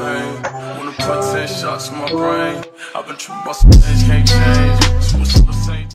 pain. Wanna put 10 shots in my brain. I've been tripping, things can't change. So